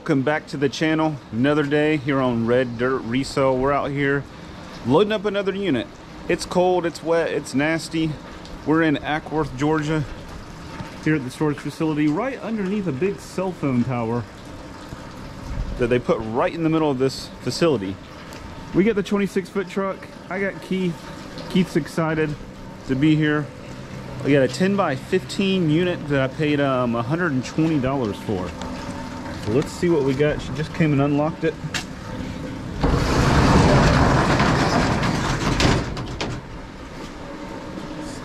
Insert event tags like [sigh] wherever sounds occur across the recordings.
welcome back to the channel. Another day here on red dirt resale we're out here loading up another unit. It's cold it's wet it's nasty. We're in Acworth georgia here at the storage facility right underneath a big cell phone tower that they put right in the middle of this facility. We got the 26 foot truck. I got keith. Keith's excited to be here. We got a 10 by 15 unit that i paid um 120 for. so let's see what we got. She just came and unlocked it.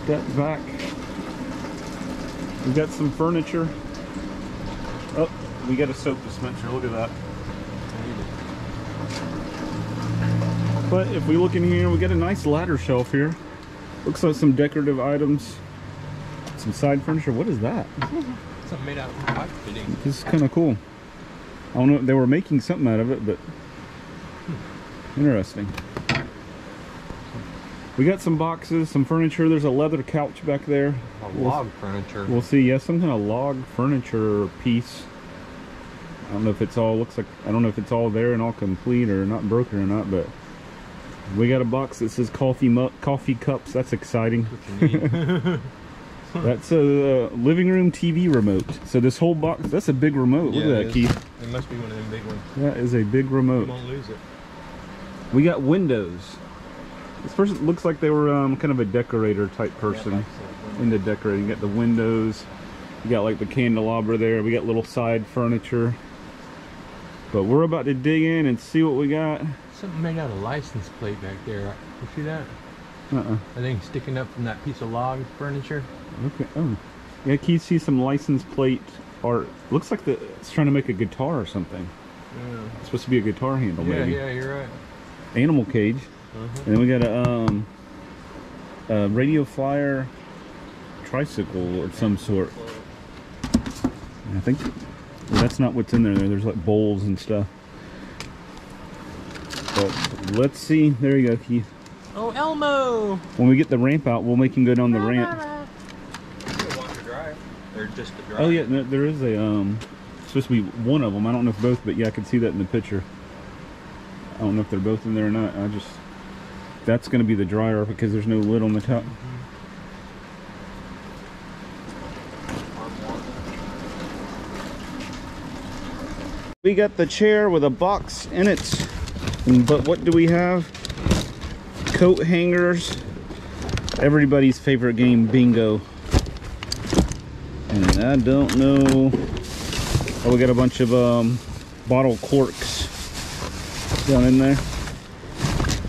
Step back. We got some furniture. Oh, we got a soap dispenser. Look at that. But if we look in here, we got a nice ladder shelf here. Looks like some decorative items. Some side furniture. What is that? Something made out of pipe fitting. This is kind of cool. Oh, I don't know, they were making something out of it, but interesting. We got some boxes, some furniture. There's a leather couch back there. A We'll- log furniture. We'll see. Yeah, some kind of log furniture piece. I don't know if it's all looks like I don't know if it's all there and all complete or not broken or not, but we got a box that says coffee mu coffee cups. That's exciting. [laughs] What you need. That's a uh, living room TV remote. So this whole box, that's a big remote. Look at it that, is. Keith. It must be one of them big ones. That is a big You remote. won't lose it. We got windows. This person looks like they were um, kind of a decorator type person into decorating. You got the windows. You got like the candelabra there. We got little side furniture. But we're about to dig in and see what we got. Something made out of license plate back there. You see that? Uh-uh. I think sticking up from that piece of log furniture. Okay. Oh. Yeah, can you see some license plate art? Looks like the, it's trying to make a guitar or something. Yeah, It's supposed to be a guitar handle, yeah, maybe. yeah you're right. Animal cage. Uh-huh. And then we got a, um, a radio flyer tricycle of some sort. I think well, that's not what's in there. There's like bowls and stuff. But let's see. There you go, Keith. Oh, Elmo! When we get the ramp out, we'll make him go down the ramp. Washer dryer. Or just the dryer. Oh yeah, there is a um. Supposed to be one of them. I don't know if both, but yeah, I can see that in the picture. I don't know if they're both in there or not. I just that's going to be the dryer because there's no lid on the top. We got the chair with a box in it. But what do we have? Coat hangers. Everybody's favorite game, bingo. And I don't know. Oh, we got a bunch of um, bottle corks down in there.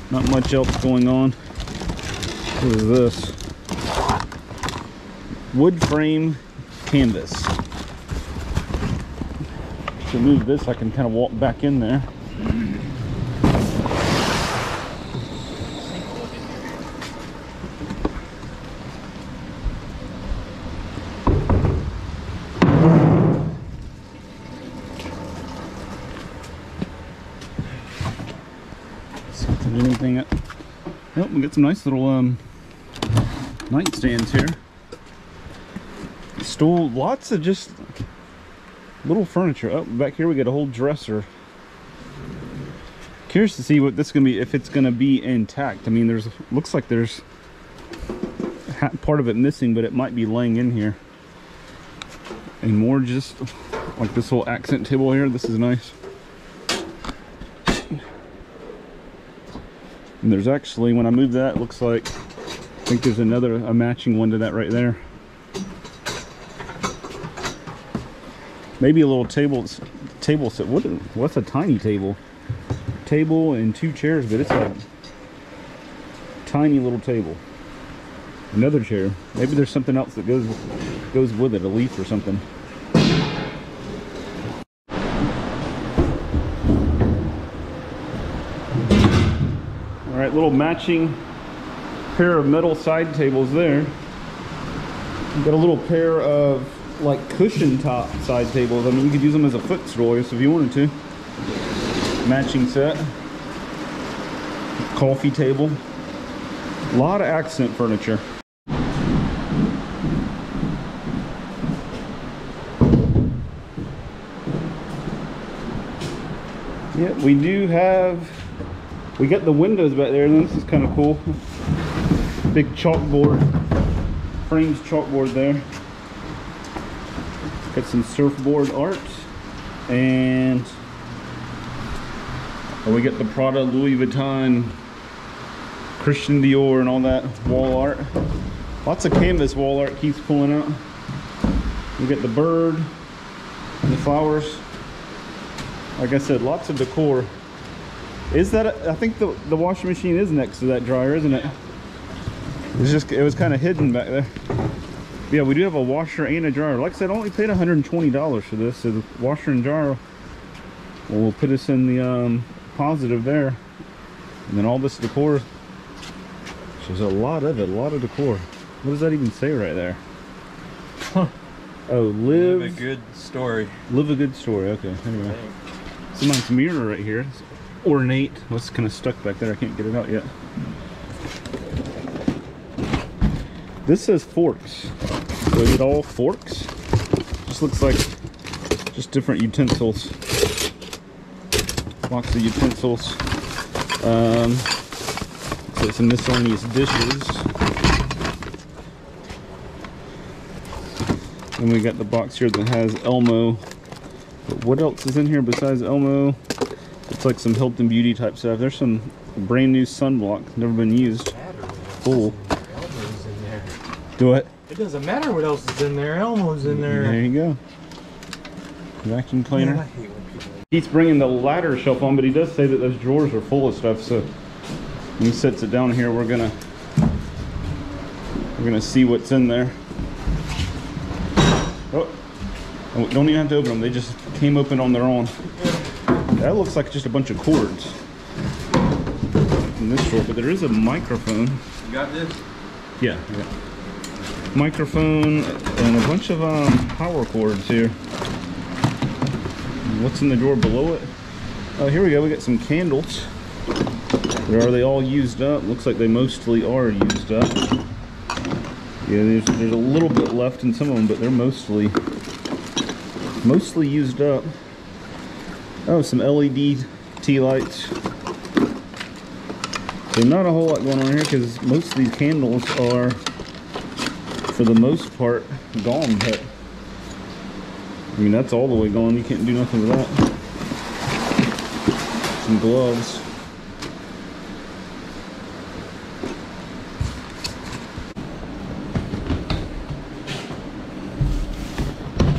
Not much else going on. What is this? Wood frame canvas. To move this, I can kind of walk back in there. See if there's anything. Up. Oh, we got some nice little um nightstands here. Stool, lots of just little furniture. Oh, back here we got a whole dresser. Curious to see what this is gonna be, if it's gonna be intact. I mean, there's looks like there's part of it missing, but it might be laying in here. And more just like this whole accent table here. This is nice. And there's actually, when I move that, looks like, I think there's another, a matching one to that right there. Maybe a little table, table set. What, what's a tiny table? Table and two chairs, but it's a tiny little table. Another chair. Maybe there's something else that goes goes with it, a leaf or something. Little matching pair of metal side tables there. We've got a little pair of like cushion top side tables. I mean, you could use them as a footstool if you wanted to. Matching set. Coffee table. A lot of accent furniture. Yeah, we do have. We got the windows back there, and this is kind of cool. Big chalkboard, frames chalkboard there. Got some surfboard art, and oh, we got the Prada, Louis Vuitton, Christian Dior, and all that wall art. Lots of canvas wall art keeps pulling out. We got the bird and the flowers. Like I said, lots of decor. Is that, a, I think the, the washing machine is next to that dryer, isn't it? It's just, it was kind of hidden back there. Yeah, we do have a washer and a dryer. Like I said, I only paid $120 for this. So the washer and dryer will put us in the um, positive there. And then all this decor, there's a lot of it, a lot of decor. What does that even say right there? Huh. Oh, live, Live a good story. live a good story. Okay, anyway. Some nice mirror right here. Ornate. What's kind of stuck back there? I can't get it out yet. This says forks. So is it all forks? Just looks like just different utensils. Box of utensils. Um, so some miscellaneous dishes. And we got the box here that has Elmo. But what else is in here besides Elmo? Like some Hilton beauty type stuff. There's some brand new sunblock, never been used. Full. Elmo's in there. Do it. It doesn't matter what else is in there. Elmo's in there. There you go. Vacuum Man, cleaner. people. He's bringing the ladder shelf on, but he does say that those drawers are full of stuff. So when he sets it down here, we're gonna we're gonna see what's in there. Oh, oh, don't even have to open them. They just came open on their own. That looks like just a bunch of cords in this drawer, but there is a microphone. You got this? Yeah, yeah. Microphone and a bunch of um, power cords here. What's in the drawer below it? Oh, here we go. We got some candles. Are they all used up? Looks like they mostly are used up. Yeah, there's, there's a little bit left in some of them, but they're mostly mostly used up. Oh, some LED tea lights. So not a whole lot going on here because most of these candles are, for the most part, gone. But I mean, that's all the way gone. You can't do nothing with that. Some gloves.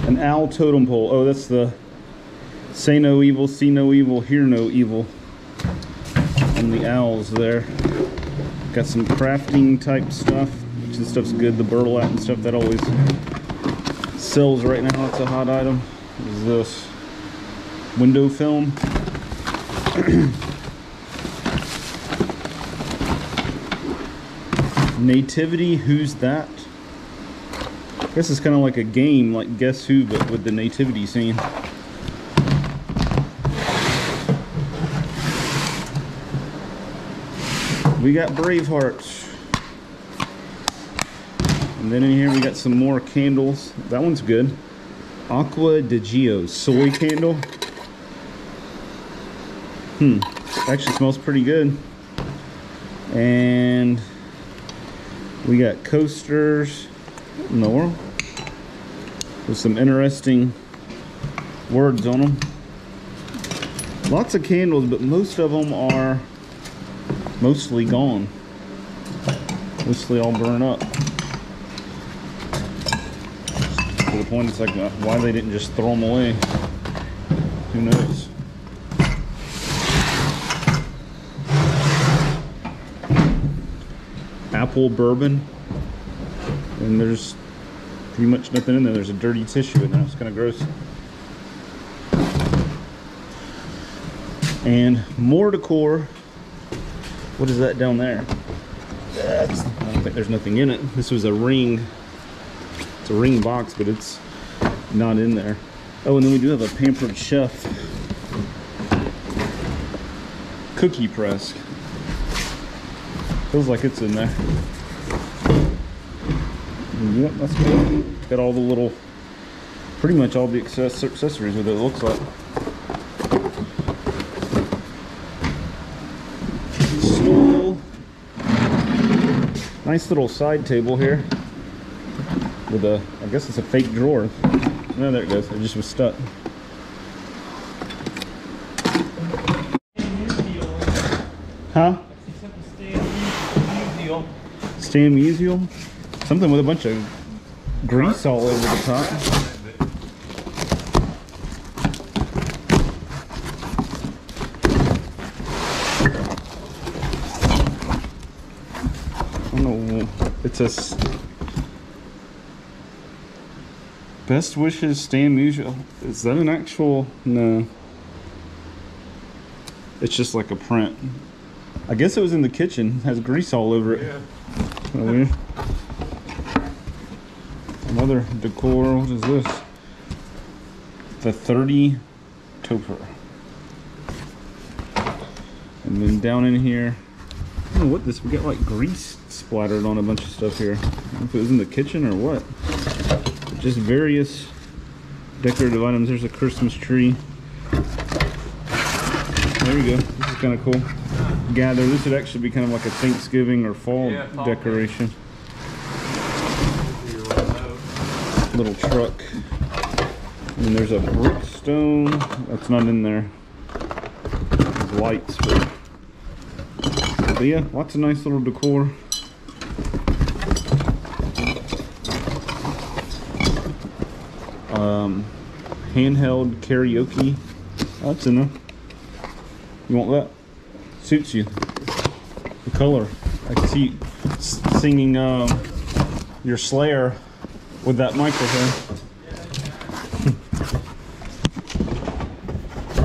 An owl totem pole. Oh, that's the say no evil, see no evil, hear no evil on the owls there. Got some crafting type stuff, which this stuff's good. The burlap and stuff that always sells right now. It's a hot item. Is this? Window film. [coughs] Nativity, who's that? I guess it's kind of like a game, like Guess Who, but with the nativity scene. We got Braveheart. And then in here we got some more candles. That one's good. Acqua di Gio soy candle. Hmm. Actually smells pretty good. And we got coasters. In the world? With some interesting words on them. Lots of candles, but most of them are mostly gone. Mostly all burned up. To the point it's like uh, why they didn't just throw them away. Who knows? Apple bourbon. And there's pretty much nothing in there. There's a dirty tissue in there. It's kind of gross. And more decor what is that down there? That's, I don't think there's nothing in it. This was a ring. It's a ring box, but it's not in there. Oh, and then we do have a Pampered Chef cookie press. Feels like it's in there. Yep, that's good. Got all the little, pretty much all the access accessories with it, it looks like. Nice little side table here with a, I guess it's a fake drawer. No, there it goes. It just was stuck. Huh? Musial? Something with a bunch of grease all over the top. I don't It's a best wishes Stan Musial. Is that an actual? No. It's just like a print. I guess it was in the kitchen. Has grease all over it. Oh. Another decor. What is this? The 30 Topper. And then down in here, I don't know what this. We got like grease splattered on a bunch of stuff here. I don't know if it was in the kitchen or what. Just various decorative items. There's a Christmas tree. There we go. This is kind of cool. Gather. This would actually be kind of like a Thanksgiving or fall Yeah, decoration. Little truck. And there's a brick stone. That's not in there. There's lights, but, but yeah, lots of nice little decor. Um, handheld karaoke. Oh, that's in there. You want that? Suits you. The color. I can see singing um, your Slayer with that microphone.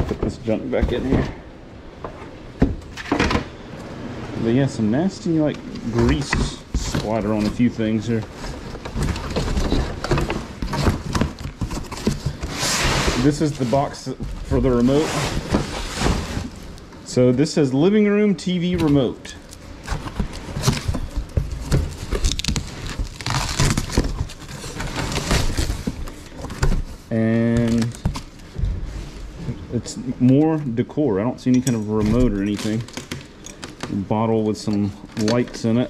Put this junk back in here. But yeah, some nasty like grease splatter on a few things here. This is the box for the remote. So this says living room TV remote. And it's more decor. I don't see any kind of remote or anything. bottle with some lights in it.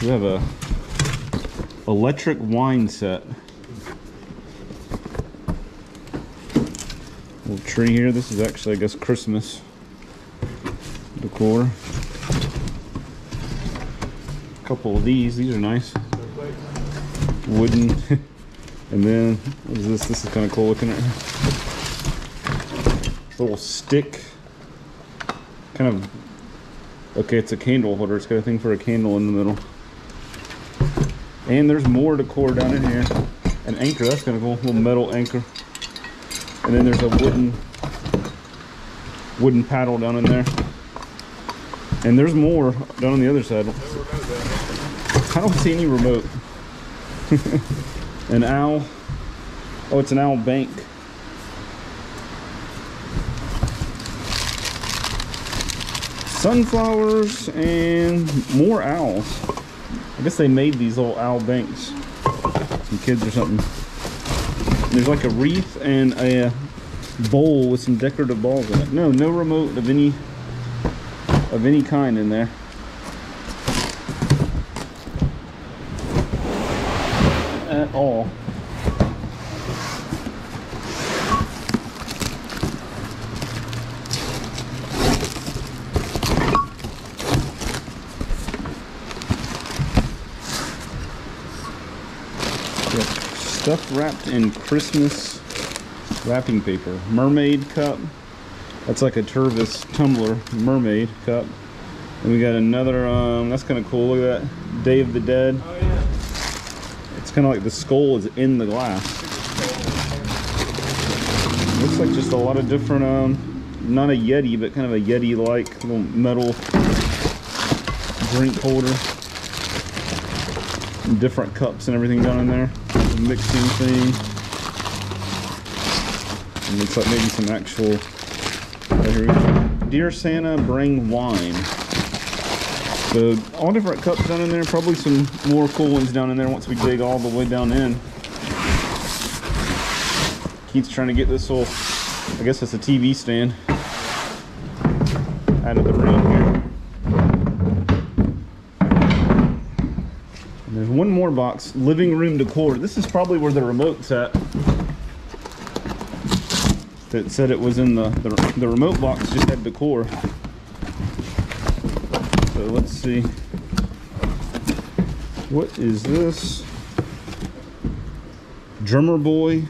We have a electric wine set. Little tree here. This is actually, I guess, Christmas decor. A couple of these. These are nice. Wooden. [laughs] and then, what is this? This is kind of cool looking at. Little stick. Kind of. Okay, it's a candle holder. It's got a thing for a candle in the middle. And there's more decor down in here. An anchor. That's kind of cool. little metal anchor. And then there's a wooden wooden paddle down in there. And there's more down on the other side. I don't see any remote. [laughs] an owl. Oh, it's an owl bank. Sunflowers and more owls. I guess they made these little owl banks. Some kids or something. There's like a wreath and a uh, bowl with some decorative balls in it. No, no remote of any of any kind in there. At all. Yep. Stuff wrapped in Christmas wrapping paper. Mermaid cup. That's like a Tervis tumbler mermaid cup. And we got another, um, that's kind of cool. Look at that. Day of the Dead. Oh yeah. It's kind of like the skull is in the glass. Looks like just a lot of different, um, not a Yeti, but kind of a Yeti-like little metal drink holder. Different cups and everything down in there. Mixing thing. And looks like maybe some actual. go. Dear Santa, bring wine. So all different cups down in there. Probably some more cool ones down in there once we dig all the way down in. Keith's trying to get this little, I guess it's a TV stand, out of the room here. One more box, living room decor. This is probably where the remote's at. That said it was in the, the, the remote box just had decor. So let's see. What is this? Drummer Boy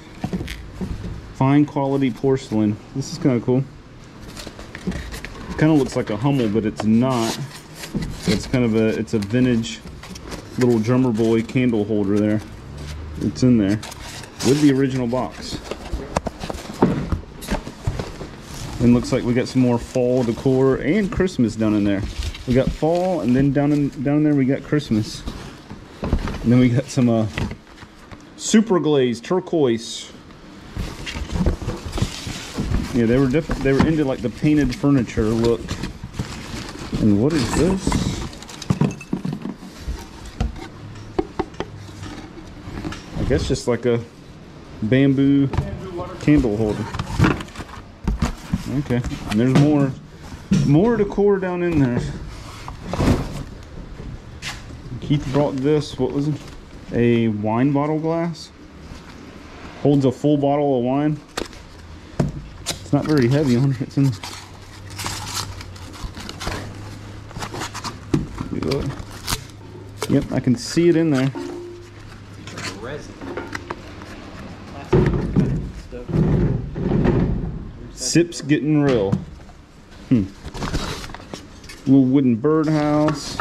fine quality porcelain. This is kind of cool. Kind of looks like a Hummel, but it's not. It's kind of a it's a vintage little drummer boy candle holder there. It's in there with the original box. And looks like we got some more fall decor and Christmas down in there. We got fall and then down in down there we got Christmas. And then we got some uh super glazed turquoise. Yeah, they were different. They were into like the painted furniture look. And what is this? Guess just like a bamboo candle holder. Okay, and there's more, more decor down in there. Keith brought this. What was it? A wine bottle glass. Holds a full bottle of wine. It's not very heavy on it. It's in. Yep, I can see it in there. Sips getting real. Hmm. Little wooden birdhouse.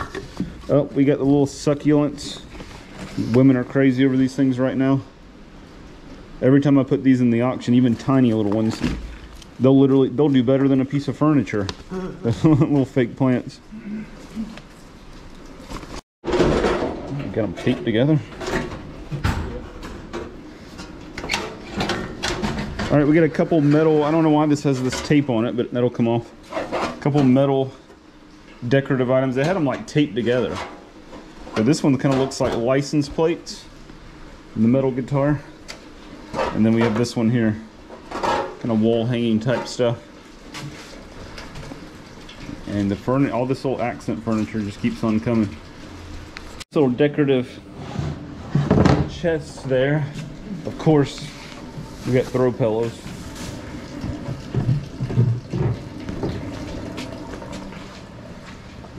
Oh, we got the little succulents. Women are crazy over these things right now. Every time I put these in the auction, even tiny little ones, they'll literally they'll do better than a piece of furniture. [laughs] little fake plants. Got them taped together. All right, we got a couple metal, I don't know why this has this tape on it, but that'll come off. A couple metal decorative items. They had them like taped together. But this one kind of looks like license plates. The metal guitar. And then we have this one here. Kind of wall hanging type stuff. And the furniture, all this old accent furniture just keeps on coming. This little decorative chest there. Of course, we got throw pillows.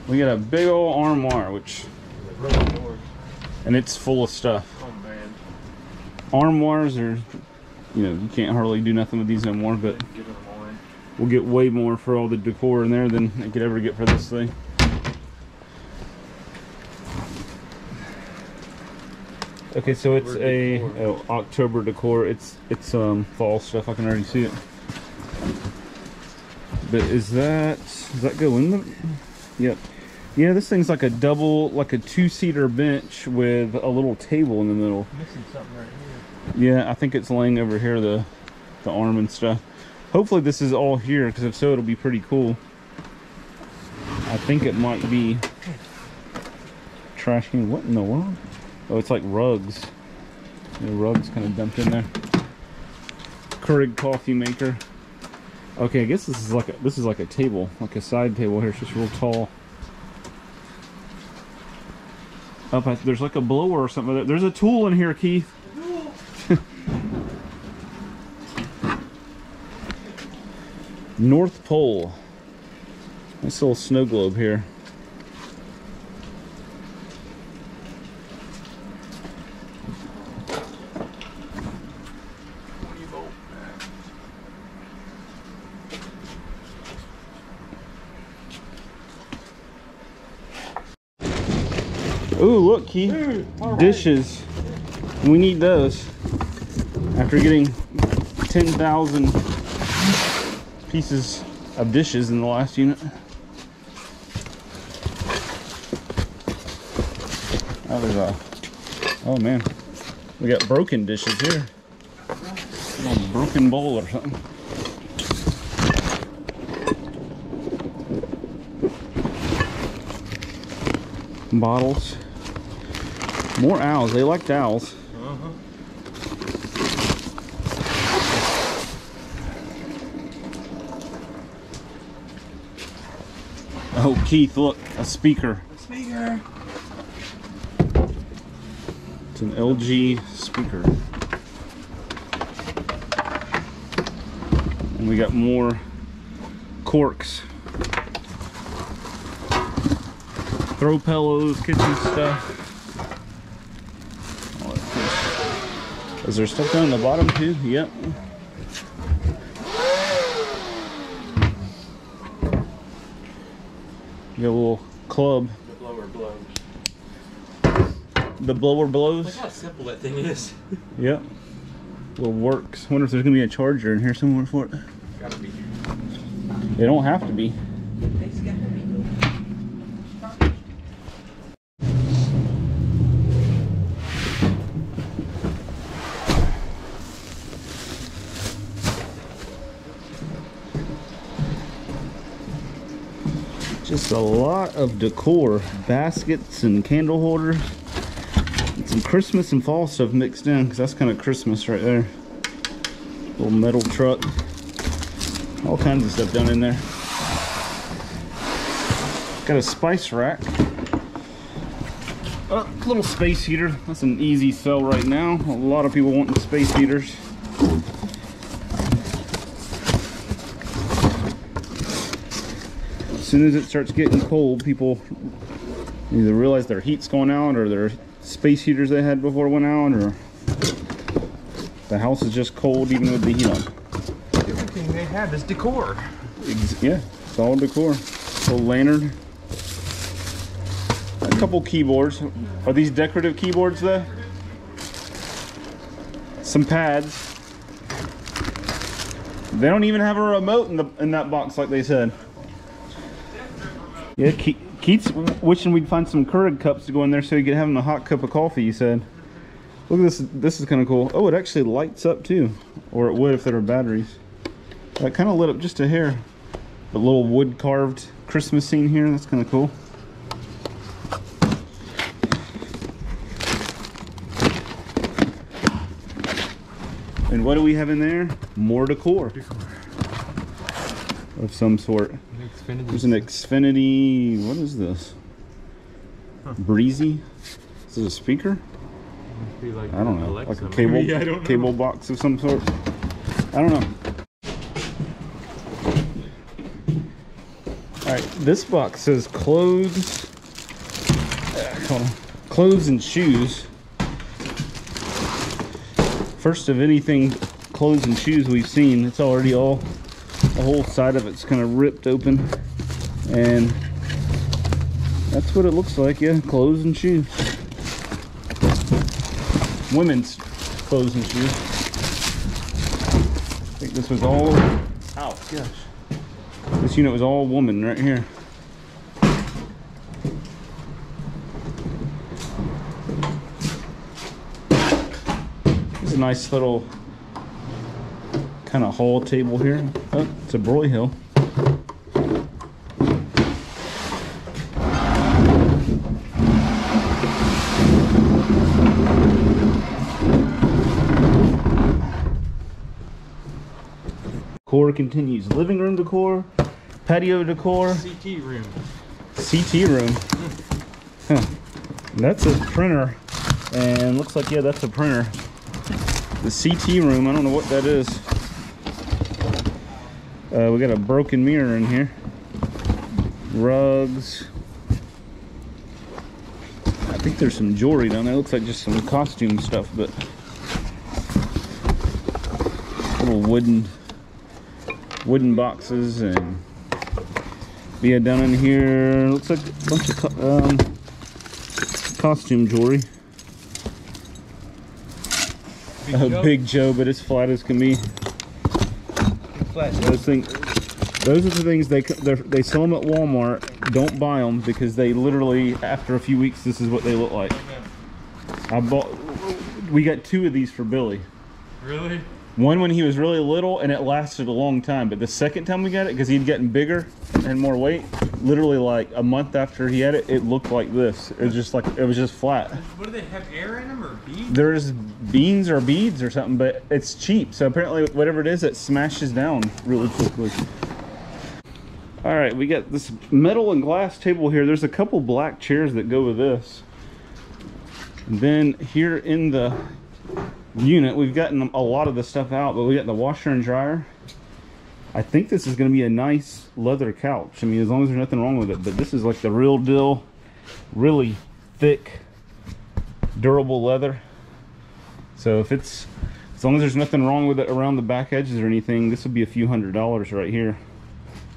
We got a big old armoire, which, and it's full of stuff. Armoires are, you know, you can't hardly do nothing with these anymore, but we'll get way more for all the decor in there than I could ever get for this thing. Okay, so it's a oh, October decor. It's it's um fall stuff. I can already see it. But is that does that go in the? Yep. Yeah, this thing's like a double, like a two-seater bench with a little table in the middle. Missing something right here. Yeah, I think it's laying over here, the the arm and stuff. Hopefully this is all here, because if so, it'll be pretty cool. I think it might be trash can. What in the world? Oh, it's like rugs. The rugs kind of dumped in there. Keurig coffee maker. Okay, I guess this is like a this is like a table, like a side table here. It's just real tall. Oh, Up, I- there's like a blower or something. There's a tool in here, Keith. [laughs] North Pole. Nice little snow globe here. Look, Keith. Dishes. We need those. After getting 10,000 pieces of dishes in the last unit. Oh, there's a. Oh man, we got broken dishes here. Little broken bowl or something. Bottles. More owls. They liked owls. Uh-huh. Oh, Keith, look, a speaker. Speaker. It's an LG speaker. And we got more corks. Throw pillows, kitchen stuff. All that good. Is there stuff down the bottom too? Yep. You got a little club. The blower blows. The blower blows. Look how simple that thing is. [laughs] Yep. Little works. Wonder if there's gonna be a charger in here somewhere for it. Gotta be. They don't have to be. Just a lot of decor. Baskets and candle holders. And some Christmas and fall stuff mixed in, because that's kind of Christmas right there. Little metal truck. All kinds of stuff down in there. Got a spice rack. A little space heater. That's an easy sell right now. A lot of people wanting space heaters. As soon as it starts getting cold, people either realize their heat's going out or their space heaters they had before went out or the house is just cold even with the heat on. Everything they have is decor. Yeah, it's all decor. Little lantern. A couple keyboards. Are these decorative keyboards though? Some pads. They don't even have a remote in the in that box like they said. Yeah, Ke- Keith's wishing we'd find some Keurig cups to go in there so he could have him a hot cup of coffee. He said. Look at this. This is kind of cool. Oh, it actually lights up too, or it would if there were batteries. That kind of lit up just a hair. The little wood carved Christmas scene here. That's kind of cool. And what do we have in there? More decor of some sort. Xfinity. There's an Xfinity. What is this? Breezy. Is this a speaker? Must be like I don't know. Alexa, like a cable maybe, [laughs] I don't know. cable box of some sort. I don't know. All right, this box says clothes. uh. Clothes and shoes. First of anything, clothes and shoes we've seen. It's already all. The whole side of it's kind of ripped open, and that's what it looks like. Yeah, clothes and shoes women's clothes and shoes. I think this was all. oh gosh. This unit was all woman right here. Is a nice little kind of hall table here. Oh, it's a Broyhill. Decor continues. Living room decor, patio decor, CT room. CT room. Huh. That's a printer. And looks like, yeah, that's a printer. The CT room, I don't know what that is. Uh, we got a broken mirror in here. Rugs. I think there's some jewelry down there. Looks like just some costume stuff, but little wooden wooden boxes and yeah down in here looks like a bunch of um, costume jewelry Big a Joe. big joe but as flat as can be flat. those things those are the things they they sell them at walmart don't buy them because they literally after a few weeks this is what they look like i bought we got two of these for billy Really? One when he was really little and it lasted a long time, but the second time we got it, because he'd gotten bigger and more weight, literally like a month after he had it, it looked like this. It was just like it was just flat. What do they have? Air in them or beads? There's beans or beads or something, but it's cheap. So apparently, whatever it is, it smashes down really quickly. All right, we got this metal and glass table here. There's a couple black chairs that go with this. And then here in the unit, we've gotten a lot of the stuff out, but we got the washer and dryer. I think this is going to be a nice leather couch. I mean, as long as there's nothing wrong with it, but this is like the real deal, really thick, durable leather. So if it's, as long as there's nothing wrong with it around the back edges or anything, this will be a few hundred dollars right here.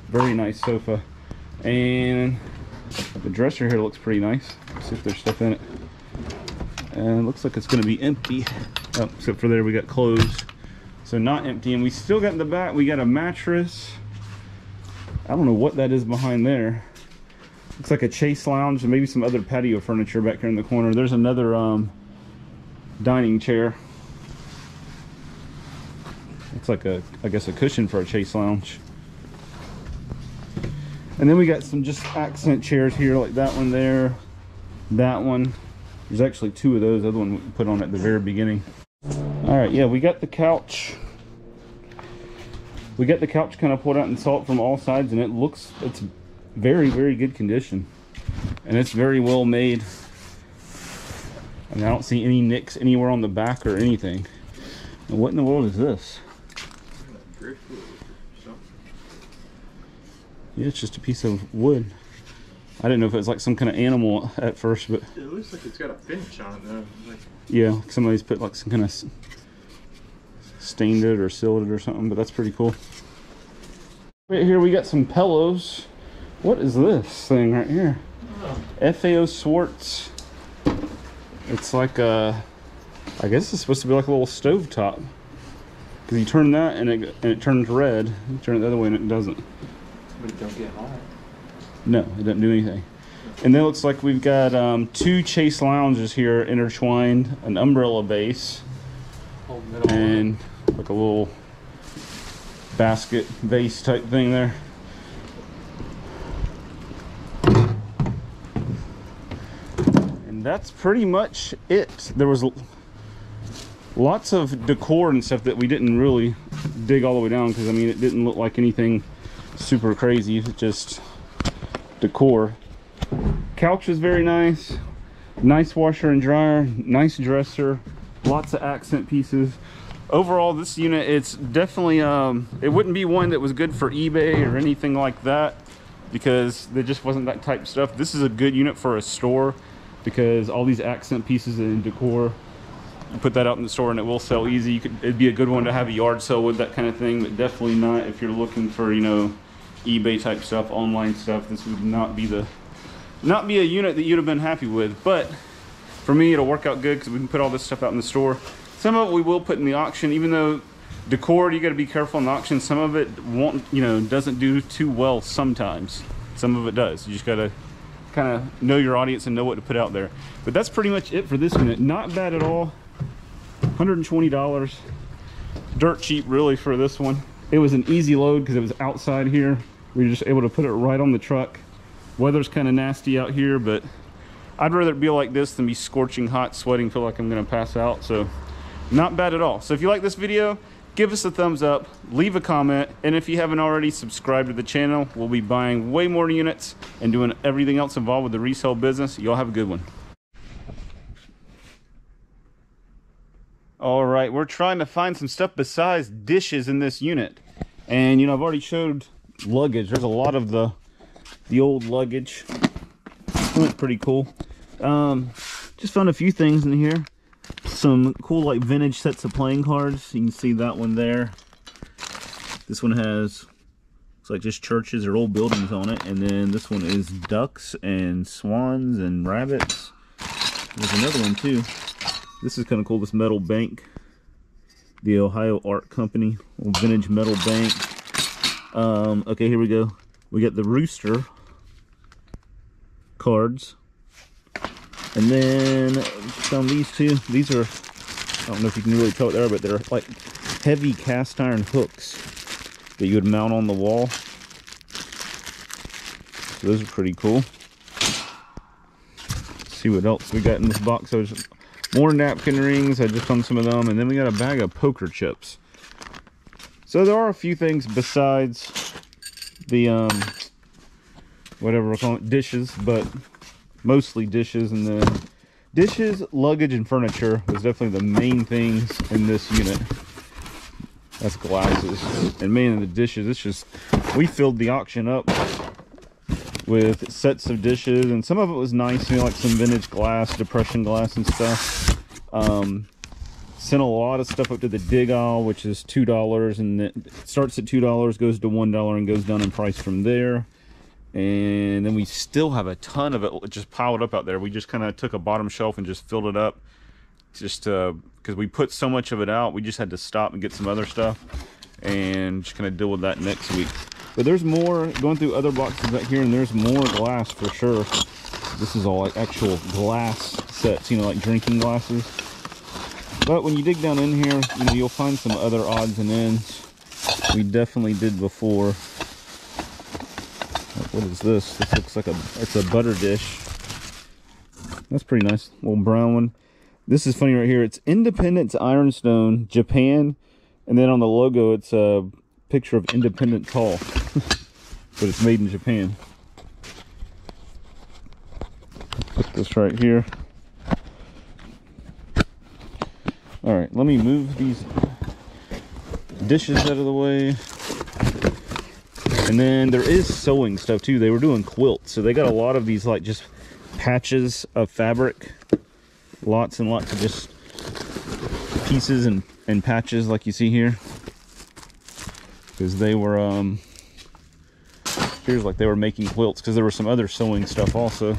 Very nice sofa. And the dresser here looks pretty nice. Let's see if there's stuff in it. And it looks like it's going to be empty. Oh, except for there we got clothes. So not empty. And we still got in the back, we got a mattress. I don't know what that is behind there. Looks like a chase lounge and maybe some other patio furniture back here in the corner. There's another um, dining chair. Looks like a, I guess a cushion for a chase lounge. And then we got some just accent chairs here, like that one there, that one. There's actually two of those. The other one we put on at the very beginning. All right, yeah, we got the couch. We got the couch kind of pulled out and saw it from all sides, and it looks, it's very, very good condition. And it's very well made. And I don't see any nicks anywhere on the back or anything. And what in the world is this? Yeah, it's just a piece of wood. I didn't know if it was like some kind of animal at first, but It looks like it's got a finish on it though. Like, yeah, somebody's put like some kind of stained it or sealed it or something, but that's pretty cool. Right here we got some pillows. What is this thing right here? FAO Schwarz. It's like a, I guess it's supposed to be like a little stove top. Cause you turn that and it and it turns red. You turn it the other way and it doesn't. but it don't get hot. No, it doesn't do anything. And then it looks like we've got um, two chase lounges here intertwined, an umbrella base, Whole middle one. And like a little basket vase type thing there. And that's pretty much it. There was lots of decor and stuff that we didn't really dig all the way down because I mean it didn't look like anything super crazy. It's just decor. Couch is very nice. Nice washer and dryer. Nice dresser. Lots of accent pieces. Overall, this unit, it's definitely, um, it wouldn't be one that was good for eBay or anything like that because there just wasn't that type of stuff. This is a good unit for a store because all these accent pieces and decor, you put that out in the store and it will sell easy. You could, it'd be a good one to have a yard sale with that kind of thing, but definitely not if you're looking for, you know, eBay type stuff, online stuff. This would not be the not be a unit that you'd have been happy with. But for me, it'll work out good because we can put all this stuff out in the store. Some of it we will put in the auction, even though decor, you got to be careful in the auction. Some of it won't, you know, doesn't do too well sometimes. Some of it does. You just got to kind of know your audience and know what to put out there. But that's pretty much it for this unit. Not bad at all. $120. Dirt cheap, really, for this one. It was an easy load because it was outside here. We were just able to put it right on the truck. Weather's kind of nasty out here, but I'd rather be like this than be scorching hot, sweating, feel like I'm gonna pass out. So not bad at all. So if you like this video, give us a thumbs up, leave a comment, and if you haven't already, subscribe to the channel. We'll be buying way more units and doing everything else involved with the resale business. Y'all have a good one. All right, we're trying to find some stuff besides dishes in this unit. And you know, I've already showed luggage. There's a lot of the the old luggage. Looks pretty cool. Um, just found a few things in here. Some cool like vintage sets of playing cards. You can see that one there. This one has looks like just churches or old buildings on it. And then this one is ducks and swans and rabbits. There's another one too. This is kind of cool. This metal bank, the Ohio Art Company, old vintage metal bank. Um, okay, here we go. We got the rooster cards, and then found these two. These are I don't know if you can really tell what they are, but they're like heavy cast iron hooks that you would mount on the wall. So those are pretty cool. Let's see what else we got in this box. There's more napkin rings. I just found some of them, and then we got a bag of poker chips. So there are a few things besides the um, whatever we're calling it, dishes, but mostly dishes, and then dishes, luggage, and furniture was definitely the main things in this unit. That's glasses. And man, the dishes, it's just, we filled the auction up with sets of dishes and some of it was nice, you know, like some vintage glass, depression glass and stuff. Um, sent a lot of stuff up to the dig aisle, which is $2 and it starts at $2, goes to $1 and goes down in price from there and then we still have a ton of it just piled up out there. We just kind of took a bottom shelf and just filled it up just uh, because we put so much of it out we just had to stop and get some other stuff and just kind of deal with that next week. But there's more going through other boxes back here and there's more glass for sure. This is all like actual glass sets you know like drinking glasses. But when you dig down in here you know you'll find some other odds and ends. We definitely did before what is this? This looks like a, it's a butter dish. That's pretty nice, little brown one. This is funny right here. It's Independence Ironstone, Japan. And then on the logo, it's a picture of Independence Hall. [laughs] but it's made in Japan. Put this right here. All right, let me move these dishes out of the way. And then there is sewing stuff too. They were doing quilts. So they got a lot of these like just patches of fabric. Lots and lots of just pieces and, and patches like you see here. Because they were, um, here's like they were making quilts because there was some other sewing stuff also.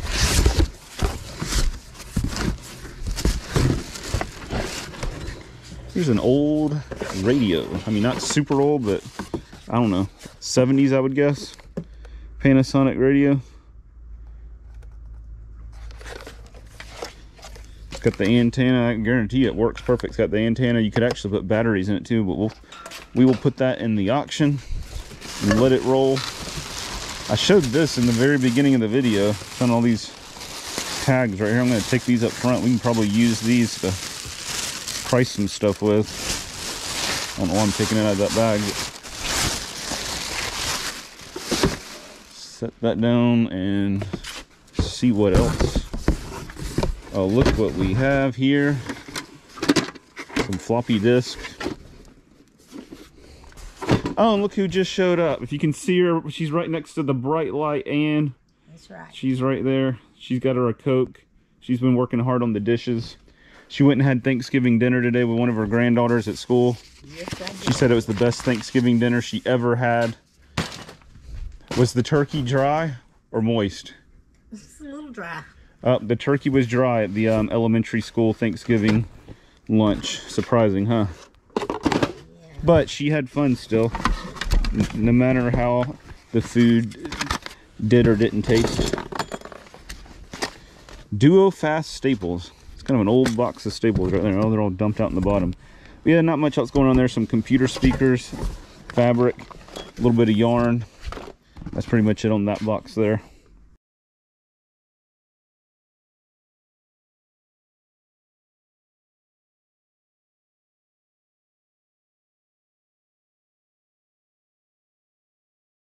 Here's an old radio. I mean, not super old, but I don't know, 70s I would guess. Panasonic radio. It's got the antenna, I guarantee it works perfect. It's got the antenna, you could actually put batteries in it too, but we'll, we will put that in the auction and let it roll. I showed this in the very beginning of the video. Found all these tags right here. I'm gonna take these up front. We can probably use these to price some stuff with. I don't know why I'm taking it out of that bag. Set that down and see what else. Oh, look what we have here. Some floppy disk. Oh, and look who just showed up. If you can see her, she's right next to the bright light and That's right. she's right there. She's got her a Coke. She's been working hard on the dishes. She went and had Thanksgiving dinner today with one of her granddaughters at school. Yes. She said it was the best Thanksgiving dinner she ever had. Was the turkey dry or moist? It's a little dry. Uh, the turkey was dry at the um, elementary school Thanksgiving lunch. Surprising, huh? But she had fun still. No matter how the food did or didn't taste. Duo Fast Staples. It's kind of an old box of staples right there. Oh, they're all dumped out in the bottom. But yeah, not much else going on there. Some computer speakers, fabric, a little bit of yarn. That's pretty much it on that box there.